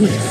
Yeah.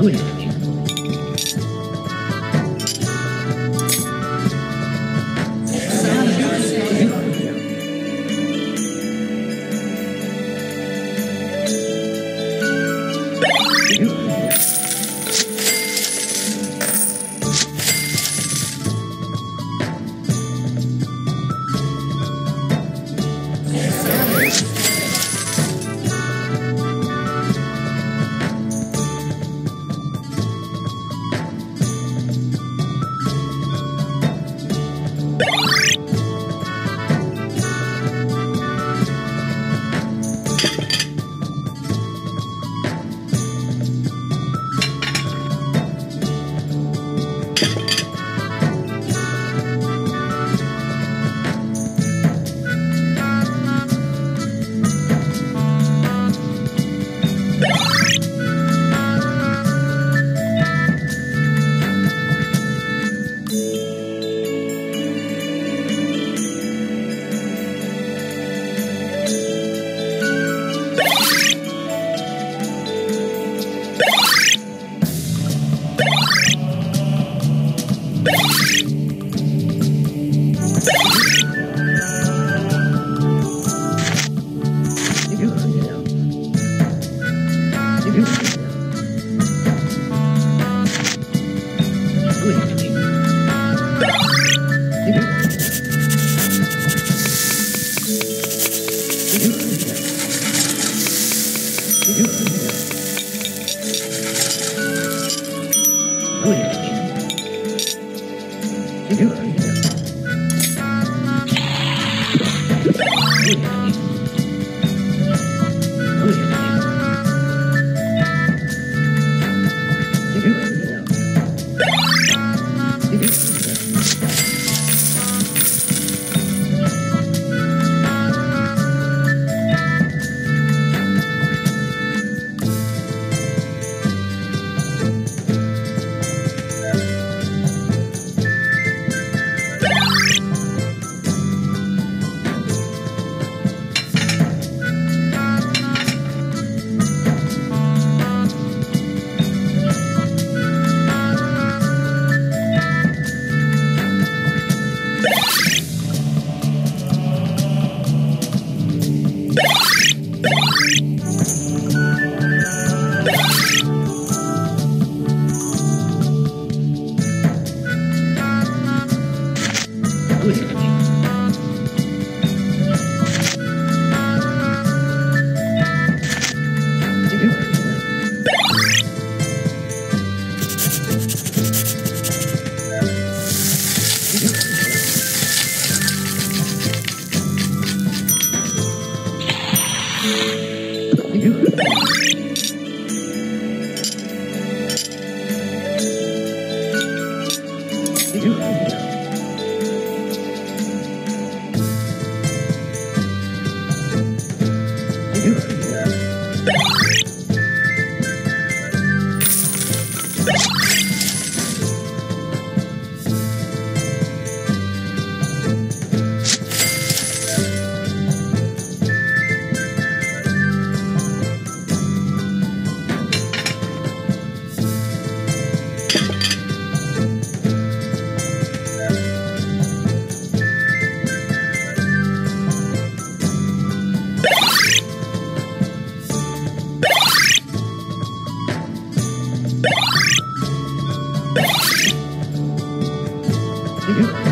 Please. you? you.